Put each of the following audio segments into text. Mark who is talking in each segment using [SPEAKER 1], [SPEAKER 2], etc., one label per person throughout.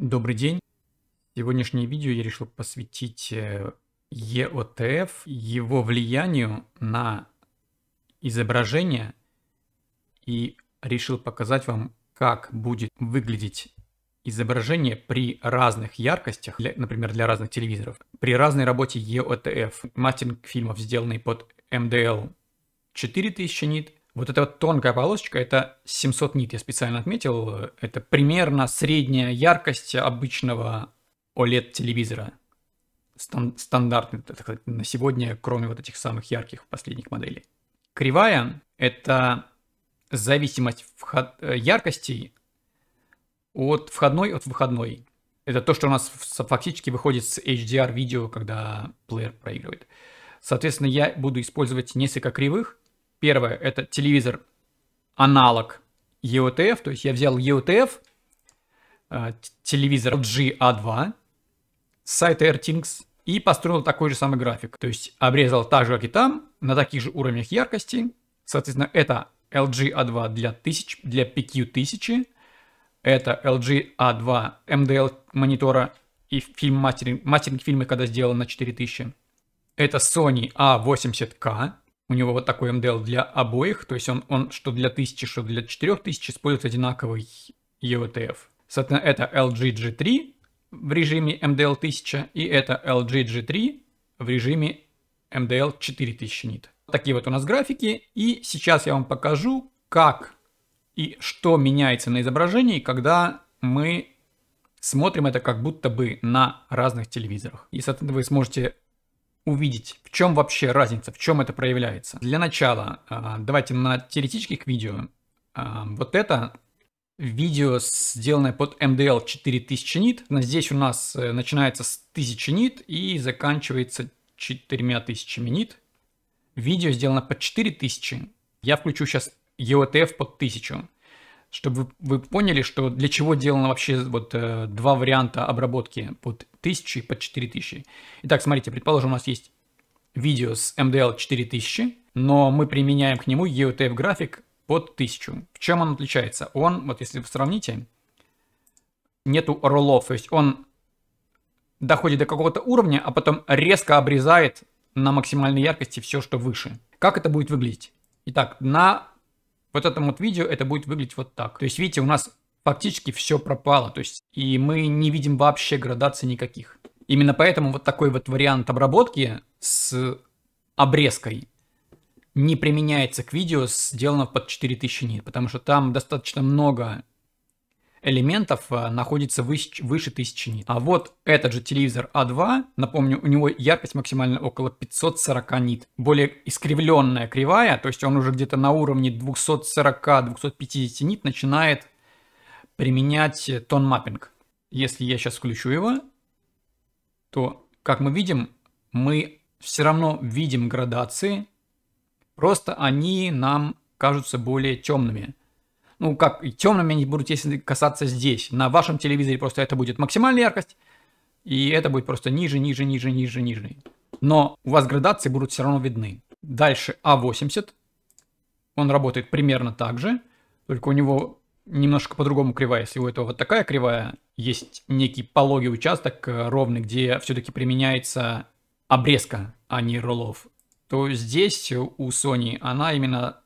[SPEAKER 1] Добрый день. Сегодняшнее видео я решил посвятить э, EOTF, его влиянию на изображение и решил показать вам, как будет выглядеть изображение при разных яркостях, для, например, для разных телевизоров, при разной работе EOTF. Мастеринг фильмов, сделанный под MDL 4000 нит, вот эта вот тонкая полосочка, это 700 нит, я специально отметил. Это примерно средняя яркость обычного OLED-телевизора. Стан- стандартный, так сказать, на сегодня, кроме вот этих самых ярких последних моделей. Кривая – это зависимость вход- яркостей от входной от выходной. Это то, что у нас фактически выходит с HDR-видео, когда плеер проигрывает. Соответственно, я буду использовать несколько кривых, Первое, это телевизор аналог EOTF, то есть я взял EOTF, э, телевизор LG A2 с сайта AirThings и построил такой же самый график. То есть обрезал так же, как и там, на таких же уровнях яркости. Соответственно, это LG A2 для, 1000, для PQ 1000, это LG A2 MDL монитора и фильм мастеринг, мастеринг фильма, когда сделан на 4000. Это Sony A80K, у него вот такой MDL для обоих, то есть он, он что для 1000, что для 4000 использует одинаковый EOTF. Соответственно, это LG G3 в режиме MDL 1000 и это LG G3 в режиме MDL 4000 нит. Такие вот у нас графики. И сейчас я вам покажу, как и что меняется на изображении, когда мы смотрим это как будто бы на разных телевизорах. И, соответственно, вы сможете увидеть, в чем вообще разница, в чем это проявляется. Для начала, а, давайте на теоретических видео. А, вот это видео, сделанное под MDL 4000 нит. Здесь у нас э, начинается с 1000 нит и заканчивается 4000 нит. Видео сделано под 4000. Я включу сейчас EOTF под 1000 чтобы вы поняли, что для чего сделано вообще вот э, два варианта обработки под 1000 и под 4000. Итак, смотрите, предположим, у нас есть видео с MDL 4000, но мы применяем к нему EOTF график под 1000. В чем он отличается? Он, вот если вы сравните, нету роллов, то есть он доходит до какого-то уровня, а потом резко обрезает на максимальной яркости все, что выше. Как это будет выглядеть? Итак, на вот этом вот видео это будет выглядеть вот так. То есть, видите, у нас фактически все пропало. То есть, и мы не видим вообще градаций никаких. Именно поэтому вот такой вот вариант обработки с обрезкой не применяется к видео, сделано под 4000 нит, потому что там достаточно много элементов а, находится выше, выше 1000 нит. А вот этот же телевизор А2, напомню, у него яркость максимально около 540 нит. Более искривленная кривая, то есть он уже где-то на уровне 240-250 нит начинает применять тон маппинг. Если я сейчас включу его, то, как мы видим, мы все равно видим градации, просто они нам кажутся более темными ну как, темными они будут, если касаться здесь. На вашем телевизоре просто это будет максимальная яркость, и это будет просто ниже, ниже, ниже, ниже, ниже. Но у вас градации будут все равно видны. Дальше А80. Он работает примерно так же, только у него немножко по-другому кривая. Если у этого вот такая кривая, есть некий пологий участок э, ровный, где все-таки применяется обрезка, а не роллов, то здесь у Sony она именно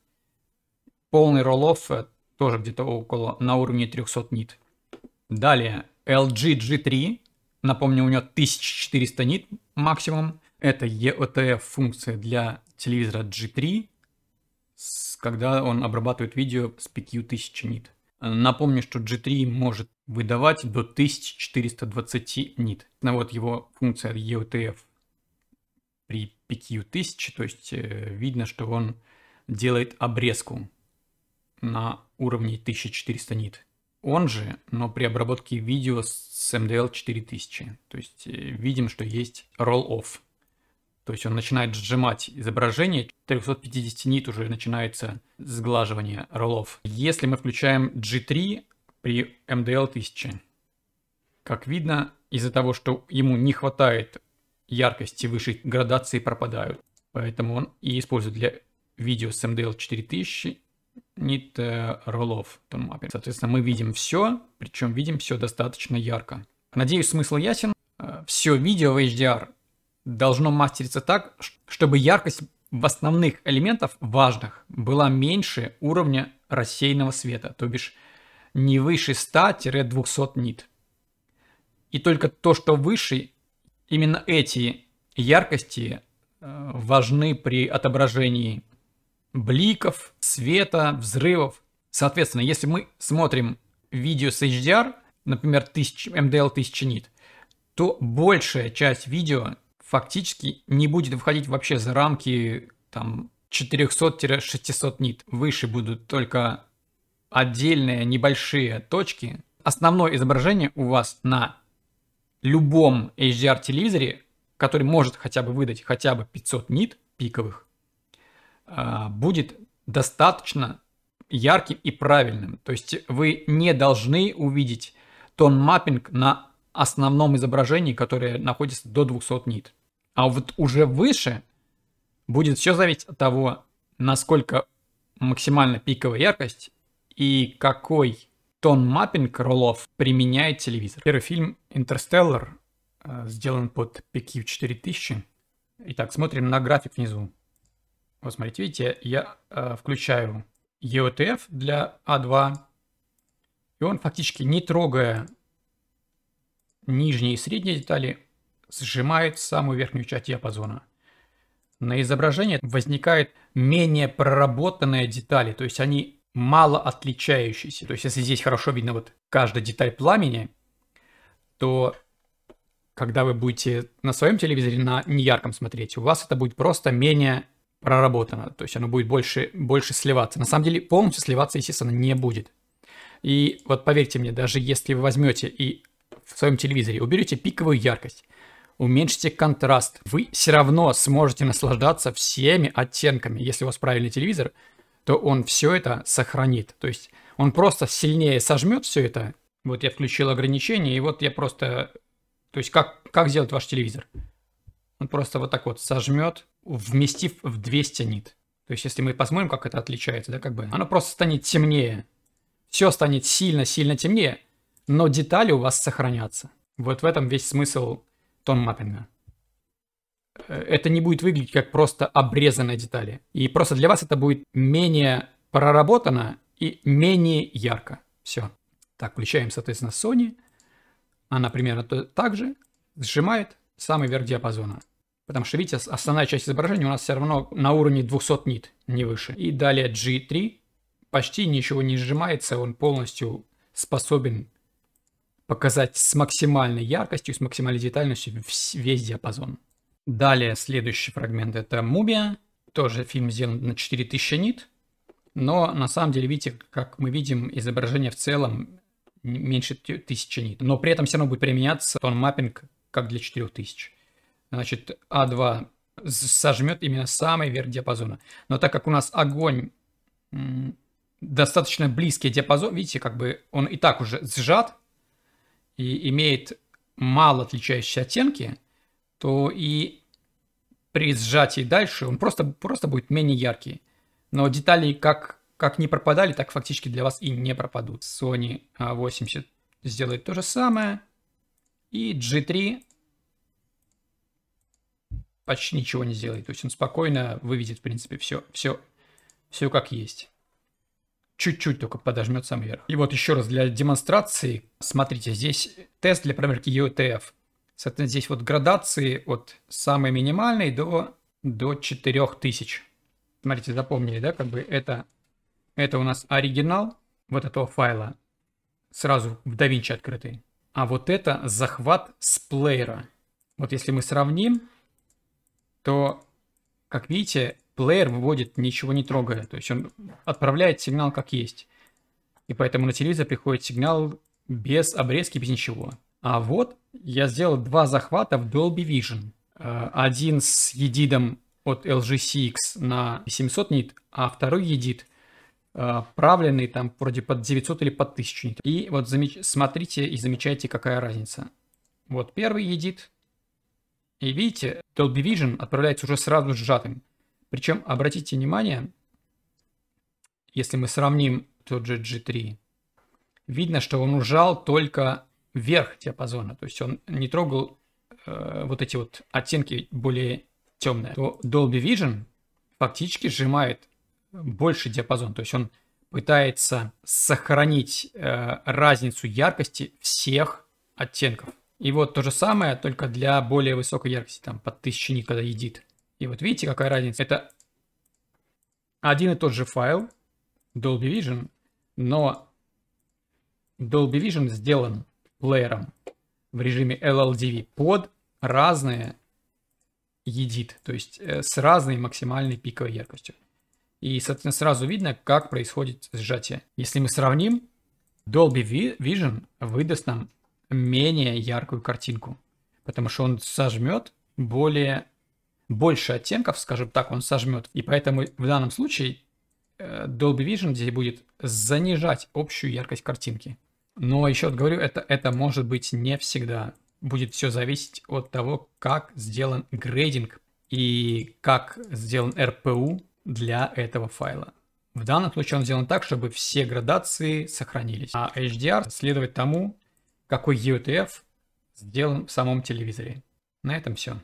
[SPEAKER 1] полный роллов э, тоже где-то около на уровне 300 нит. Далее LG G3, напомню, у него 1400 нит максимум. Это EOTF функция для телевизора G3, когда он обрабатывает видео с 5000 нит. Напомню, что G3 может выдавать до 1420 нит. Ну вот его функция EOTF при 5000, то есть э, видно, что он делает обрезку на уровне 1400 нит. Он же, но при обработке видео с MDL 4000. То есть э, видим, что есть roll-off. То есть он начинает сжимать изображение, 350 нит уже начинается сглаживание roll-off. Если мы включаем G3 при MDL 1000, как видно, из-за того, что ему не хватает яркости выше, градации пропадают. Поэтому он и использует для видео с MDL 4000 нит э, роллов. Соответственно, мы видим все, причем видим все достаточно ярко. Надеюсь, смысл ясен. Э, все видео в HDR должно мастериться так, чтобы яркость в основных элементах важных была меньше уровня рассеянного света, то бишь не выше 100-200 нит. И только то, что выше, именно эти яркости э, важны при отображении бликов, света, взрывов. Соответственно, если мы смотрим видео с HDR, например, 1000, MDL 1000 нит, то большая часть видео фактически не будет выходить вообще за рамки там 400-600 нит. Выше будут только отдельные небольшие точки. Основное изображение у вас на любом HDR телевизоре, который может хотя бы выдать хотя бы 500 нит пиковых, а, будет достаточно ярким и правильным. То есть вы не должны увидеть тон маппинг на основном изображении, которое находится до 200 нит. А вот уже выше будет все зависеть от того, насколько максимально пиковая яркость и какой тон маппинг роллов применяет телевизор. Первый фильм «Интерстеллар» э, сделан под PQ 4000. Итак, смотрим на график внизу. Вот смотрите, видите, я э, включаю EOTF для А2, и он фактически не трогая нижние и средние детали, сжимает самую верхнюю часть диапазона. На изображении возникают менее проработанные детали, то есть они мало отличающиеся. То есть если здесь хорошо видно вот каждая деталь пламени, то когда вы будете на своем телевизоре на неярком смотреть, у вас это будет просто менее проработано. То есть оно будет больше, больше сливаться. На самом деле полностью сливаться, естественно, не будет. И вот поверьте мне, даже если вы возьмете и в своем телевизоре уберете пиковую яркость, уменьшите контраст, вы все равно сможете наслаждаться всеми оттенками. Если у вас правильный телевизор, то он все это сохранит. То есть он просто сильнее сожмет все это. Вот я включил ограничение, и вот я просто... То есть как, как сделать ваш телевизор? Он просто вот так вот сожмет, вместив в 200 нит. То есть если мы посмотрим, как это отличается, да, как бы, оно просто станет темнее. Все станет сильно-сильно темнее, но детали у вас сохранятся. Вот в этом весь смысл тон маппинга. Э, это не будет выглядеть как просто обрезанные детали. И просто для вас это будет менее проработано и менее ярко. Все. Так, включаем, соответственно, Sony. Она примерно так же сжимает самый верх диапазона. Потому что, видите, основная часть изображения у нас все равно на уровне 200 нит, не выше. И далее G3 почти ничего не сжимается, он полностью способен показать с максимальной яркостью, с максимальной детальностью весь диапазон. Далее следующий фрагмент это Мумия, тоже фильм сделан на 4000 нит, но на самом деле, видите, как мы видим, изображение в целом меньше 1000 нит, но при этом все равно будет применяться тон маппинг как для 4000. Значит, А2 сожмет именно самый верх диапазона. Но так как у нас огонь достаточно близкий диапазон, видите, как бы он и так уже сжат, и имеет мало отличающиеся оттенки, то и при сжатии дальше он просто, просто будет менее яркий. Но детали как, как не пропадали, так фактически для вас и не пропадут. Sony A80 сделает то же самое. И G3 почти ничего не сделает. То есть он спокойно выведет, в принципе, все, все, все как есть чуть-чуть только подожмет сам вверх. И вот еще раз для демонстрации, смотрите, здесь тест для проверки UTF. Соответственно, здесь вот градации от самой минимальной до, до 4000. Смотрите, запомнили, да, как бы это, это у нас оригинал вот этого файла, сразу в DaVinci открытый. А вот это захват с плеера. Вот если мы сравним, то, как видите, плеер выводит ничего не трогая. То есть он отправляет сигнал как есть. И поэтому на телевизор приходит сигнал без обрезки, без ничего. А вот я сделал два захвата в Dolby Vision. Э, один с едидом от LG CX на 700 нит, а второй едит э, правленный там вроде под 900 или под 1000 нит. И вот замеч... смотрите и замечайте, какая разница. Вот первый едит. И видите, Dolby Vision отправляется уже сразу сжатым. Причем, обратите внимание, если мы сравним тот же G3, видно, что он ужал только верх диапазона, то есть он не трогал э, вот эти вот оттенки более темные. То Dolby Vision фактически сжимает больше диапазон, то есть он пытается сохранить э, разницу яркости всех оттенков. И вот то же самое, только для более высокой яркости, там под 1000 нит, когда едит. И вот видите, какая разница? Это один и тот же файл, Dolby Vision, но Dolby Vision сделан плеером в режиме LLDV под разные едит, то есть э, с разной максимальной пиковой яркостью. И, соответственно, сразу видно, как происходит сжатие. Если мы сравним, Dolby Vision выдаст нам менее яркую картинку, потому что он сожмет более больше оттенков, скажем так, он сожмет. И поэтому в данном случае э, Dolby Vision здесь будет занижать общую яркость картинки. Но еще раз говорю, это, это может быть не всегда. Будет все зависеть от того, как сделан грейдинг и как сделан RPU для этого файла. В данном случае он сделан так, чтобы все градации сохранились. А HDR следует тому, какой EOTF сделан в самом телевизоре. На этом все.